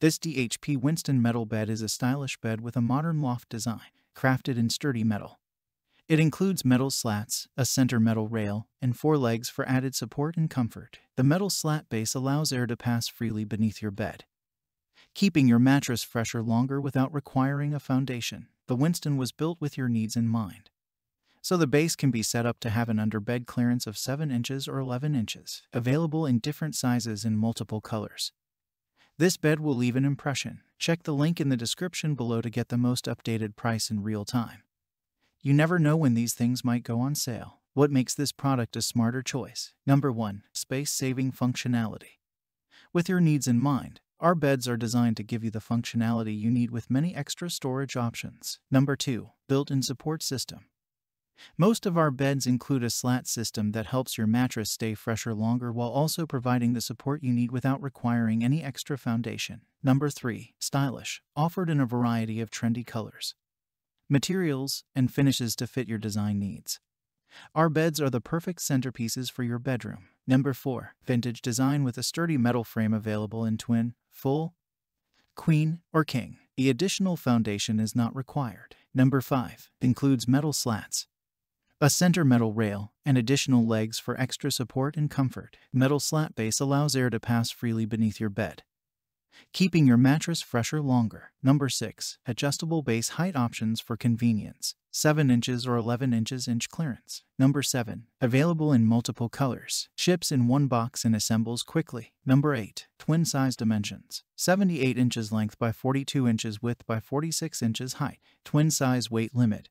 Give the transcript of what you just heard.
This DHP Winston metal bed is a stylish bed with a modern loft design, crafted in sturdy metal. It includes metal slats, a center metal rail, and four legs for added support and comfort. The metal slat base allows air to pass freely beneath your bed, keeping your mattress fresher longer without requiring a foundation. The Winston was built with your needs in mind. So the base can be set up to have an underbed clearance of 7 inches or 11 inches, available in different sizes and multiple colors. This bed will leave an impression. Check the link in the description below to get the most updated price in real time. You never know when these things might go on sale. What makes this product a smarter choice? Number 1. Space saving functionality. With your needs in mind, our beds are designed to give you the functionality you need with many extra storage options. Number 2. Built in support system. Most of our beds include a slat system that helps your mattress stay fresher longer while also providing the support you need without requiring any extra foundation. Number 3. Stylish, offered in a variety of trendy colors, materials, and finishes to fit your design needs. Our beds are the perfect centerpieces for your bedroom. Number 4. Vintage design with a sturdy metal frame available in twin, full, queen, or king. The additional foundation is not required. Number 5. Includes metal slats, a center metal rail, and additional legs for extra support and comfort. Metal slat base allows air to pass freely beneath your bed, keeping your mattress fresher longer. Number 6. Adjustable base height options for convenience. 7 inches or 11 inches inch clearance. Number 7. Available in multiple colors. Ships in one box and assembles quickly. Number 8. Twin size dimensions. 78 inches length by 42 inches width by 46 inches height. Twin size weight limit.